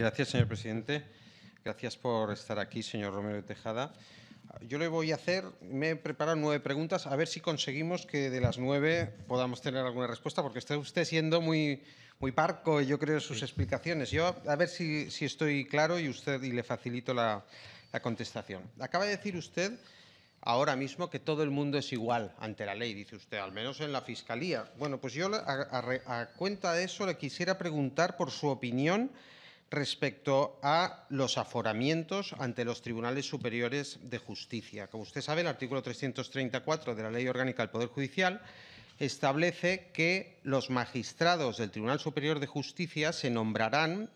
Gracias, señor presidente. Gracias por estar aquí, señor Romero de Tejada. Yo le voy a hacer, me he preparado nueve preguntas, a ver si conseguimos que de las nueve podamos tener alguna respuesta, porque está usted siendo muy, muy parco, yo creo, en sus explicaciones. Yo a ver si, estoy claro y usted y le facilito la, contestación. Acaba de decir usted ahora mismo que todo el mundo es igual ante la ley, dice usted, al menos en la Fiscalía. Bueno, pues yo a cuenta de eso le quisiera preguntar por su opinión respecto a los aforamientos ante los tribunales superiores de justicia. Como usted sabe, el artículo 334 de la Ley Orgánica del Poder Judicial establece que los magistrados del Tribunal Superior de Justicia se nombrarán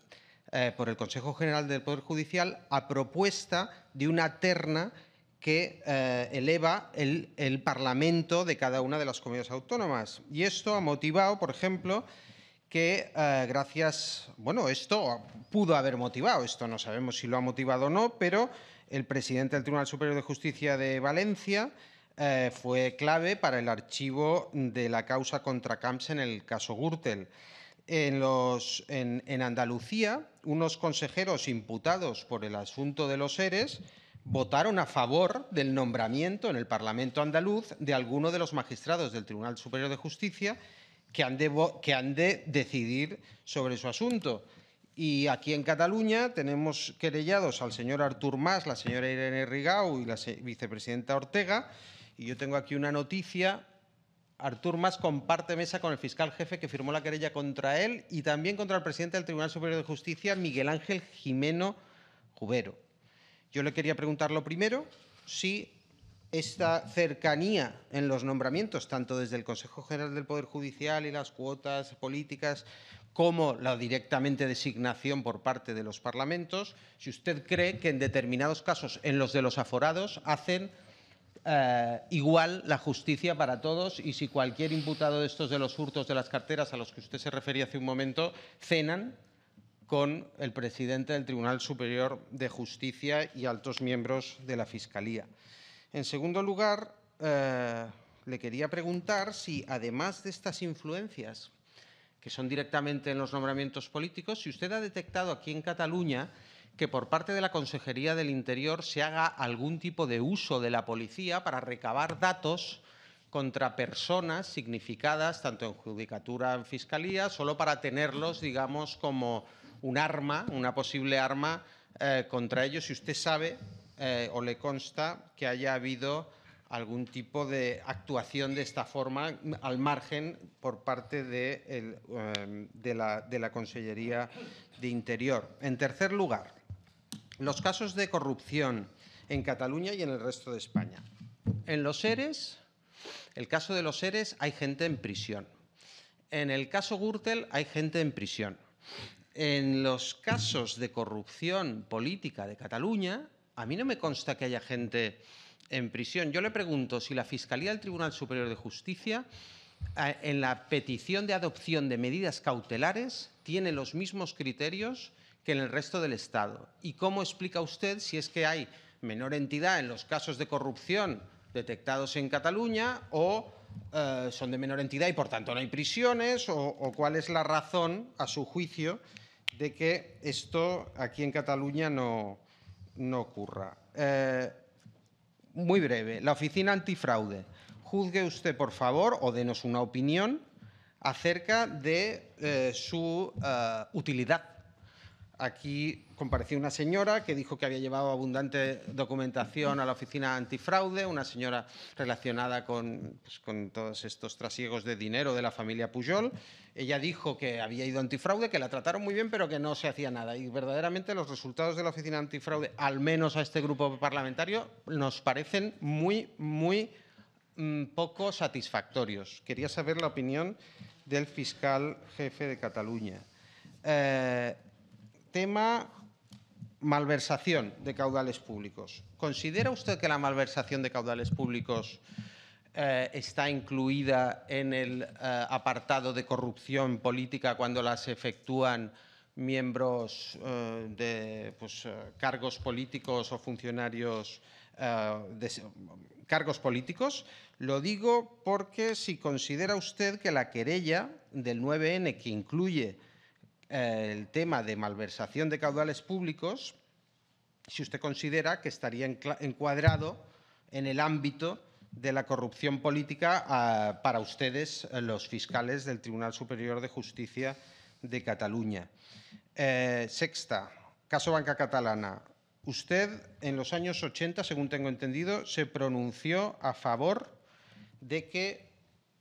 eh, por el Consejo General del Poder Judicial a propuesta de una terna que eh, eleva el, el Parlamento de cada una de las comunidades autónomas. Y esto ha motivado, por ejemplo, que eh, gracias, bueno, esto pudo haber motivado, esto no sabemos si lo ha motivado o no, pero el presidente del Tribunal Superior de Justicia de Valencia eh, fue clave para el archivo de la causa contra Camps en el caso Gürtel. En, los, en, en, Andalucía, unos consejeros imputados por el asunto de los seres votaron a favor del nombramiento en el Parlamento andaluz de alguno de los magistrados del Tribunal Superior de Justicia que han, de, decidir sobre su asunto. Y aquí en Cataluña tenemos querellados al señor Artur Mas, la señora Irene Rigau y la vicepresidenta Ortega. Y yo tengo aquí una noticia. Artur Mas comparte mesa con el fiscal jefe que firmó la querella contra él y también contra el presidente del Tribunal Superior de Justicia, Miguel Ángel Jimeno Jubero. Yo le quería preguntar lo primero si esta cercanía en los nombramientos, tanto desde el Consejo General del Poder Judicial y las cuotas políticas, como la directamente designación por parte de los parlamentos, si usted cree que en determinados casos, en los de los aforados, hacen eh, igual la justicia para todos y si cualquier imputado de estos de los hurtos de las carteras a los que usted se refería hace un momento, cenan con el presidente del Tribunal Superior de Justicia y altos miembros de la Fiscalía. En segundo lugar, eh, le quería preguntar si, además de estas influencias que son directamente en los nombramientos políticos, si usted ha detectado aquí en Cataluña que por parte de la Consejería del Interior se haga algún tipo de uso de la policía para recabar datos contra personas significadas tanto en judicatura en fiscalía, solo para tenerlos, digamos, como un arma, una posible arma eh, contra ellos. Si usted sabe eh, o le consta que haya habido algún tipo de actuación de esta forma al margen por parte de, em, la, de la Consellería de Interior. En tercer lugar, los casos de corrupción en Cataluña y en el resto de España. En los seres, el caso de los seres, hay gente en prisión. En el caso Gürtel hay gente en prisión. En los casos de corrupción política de Cataluña a mí no me consta que haya gente en prisión. Yo le pregunto si la Fiscalía del Tribunal Superior de Justicia, eh, en la petición de adopción de medidas cautelares, tiene los mismos criterios que en el resto del Estado. ¿Y cómo explica usted si es que hay menor entidad en los casos de corrupción detectados en Cataluña o eh, son de menor entidad y por tanto no hay prisiones o cuál es la razón, a su juicio, de que esto aquí en Cataluña no, no ocurra. Eh, muy breve, la Oficina Antifraude. Juzgue usted, por favor, o denos una opinión acerca de eh, su eh, utilidad Aquí compareció una señora que dijo que había llevado abundante documentación a la oficina antifraude, una señora relacionada con, pues, con, todos estos trasiegos de dinero de la familia Pujol. Ella dijo que había ido antifraude, que la trataron muy bien, pero que no se hacía nada. Y verdaderamente los resultados de la oficina antifraude, al menos a este grupo parlamentario, nos parecen muy, muy mm, poco satisfactorios. Quería saber la opinión del fiscal jefe de Cataluña. Eh, tema malversación de caudales públicos. ¿Considera usted que la malversación de caudales públicos eh, está incluida en el eh, apartado de corrupción política cuando las efectúan miembros eh, de pues, cargos políticos o funcionarios de cargos políticos? Lo digo porque si considera usted que la querella del 9N que incluye el tema de malversación de caudales públicos, si usted considera que estaría encuadrado en el ámbito de la corrupción política ah, para ustedes, eh, los fiscales del Tribunal Superior de Justicia de Cataluña. Eh, sexta, caso Banca Catalana. Usted en los años 80, según tengo entendido, se pronunció a favor de que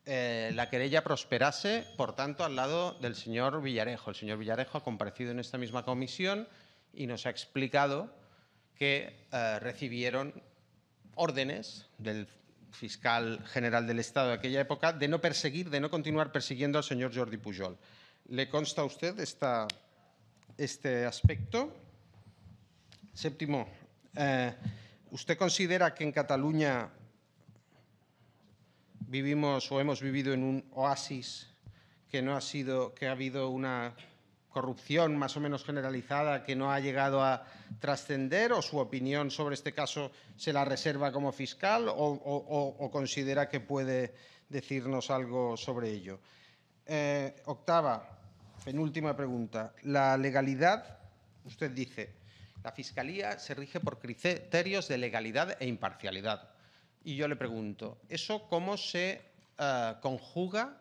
eh, la querella prosperase, por tanto, al lado del señor Villarejo. El señor Villarejo ha comparecido en esta misma comisión y nos ha explicado que recibieron órdenes del fiscal general del Estado de aquella época, de no perseguir, de no continuar persiguiendo al señor Jordi Pujol. ¿Le consta a usted este aspecto? Séptimo, eh, ¿usted considera que en Cataluña vivimos o hemos vivido en un oasis que no ha sido, que ha habido una corrupción más o menos generalizada que no ha llegado a trascender o su opinión sobre este caso se la reserva como fiscal o, considera que puede decirnos algo sobre ello. Eh, octava, penúltima pregunta. La legalidad, usted dice, la Fiscalía se rige por criterios de legalidad e imparcialidad. Y yo le pregunto, ¿eso cómo se eh, conjuga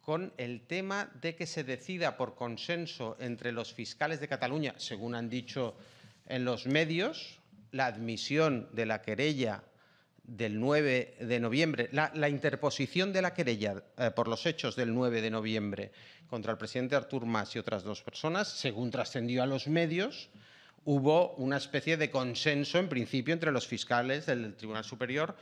con el tema de que se decida por consenso entre los fiscales de Cataluña, según han dicho en los medios, la admisión de la querella del 9 de noviembre, la, interposición de la querella eh, por los hechos del 9 de noviembre contra el presidente Artur Mas y otras dos personas, según trascendió a los medios, hubo una especie de consenso en principio entre los fiscales del Tribunal Superior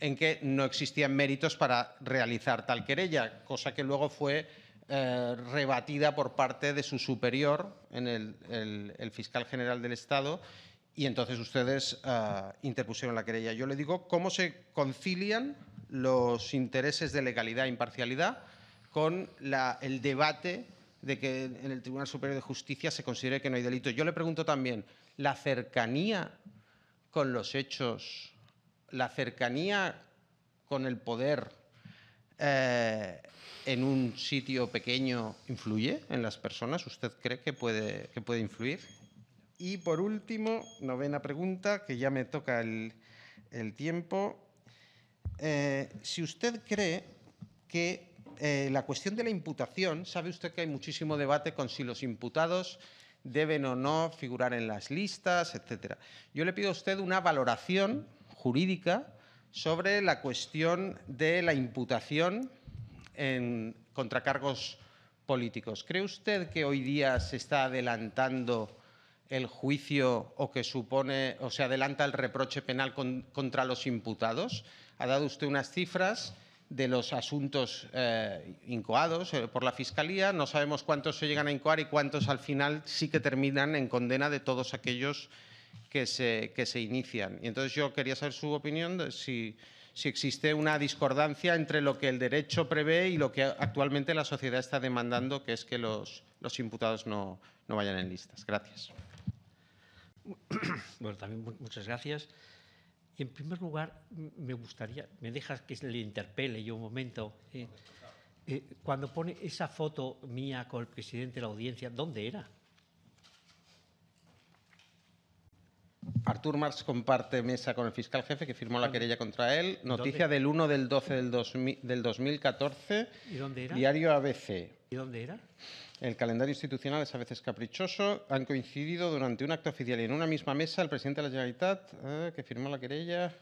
en que no existían méritos para realizar tal querella, cosa que luego fue eh, rebatida por parte de su superior, en el, fiscal general del Estado, y entonces ustedes eh, interpusieron la querella. Yo le digo, ¿cómo se concilian los intereses de legalidad e imparcialidad con el debate de que en el Tribunal Superior de Justicia se considere que no hay delito? Yo le pregunto también, ¿la cercanía con los hechos la cercanía con el poder eh, en un sitio pequeño influye en las personas? ¿Usted cree que puede, que puede influir? Y por último, novena pregunta, que ya me toca el, tiempo. Eh, si usted cree que eh, la cuestión de la imputación, sabe usted que hay muchísimo debate con si los imputados deben o no figurar en las listas, etcétera. Yo le pido a usted una valoración jurídica sobre la cuestión de la imputación en contracargos políticos. ¿Cree usted que hoy día se está adelantando el juicio o que supone o se adelanta el reproche penal contra los imputados? Ha dado usted unas cifras de los asuntos eh, incoados eh, por la Fiscalía. No sabemos cuántos se llegan a incoar y cuántos al final sí que terminan en condena de todos aquellos que se, que se inician. Y entonces yo quería saber su opinión si, si existe una discordancia entre lo que el derecho prevé y lo que actualmente la sociedad está demandando, que es que los, los imputados no, no vayan en listas. Gracias. Bueno, también muchas gracias. En primer lugar, me gustaría, me dejas que le interpele yo un momento. Eh, eh, cuando pone esa foto mía con el presidente de la audiencia, ¿dónde era? Artur Marx comparte mesa con el fiscal jefe que firmó la querella contra él. Noticia del 1 del 12 del, 2014. ¿Y dónde era? Diario ABC. ¿Y dónde era? El calendario institucional es a veces caprichoso. Han coincidido durante un acto oficial y en una misma mesa el presidente de la Generalitat, eh, que firmó la querella.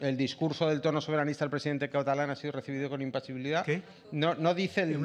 El discurso del tono soberanista del presidente catalán ha sido recibido con impasibilidad. ¿Qué? No, no dice el...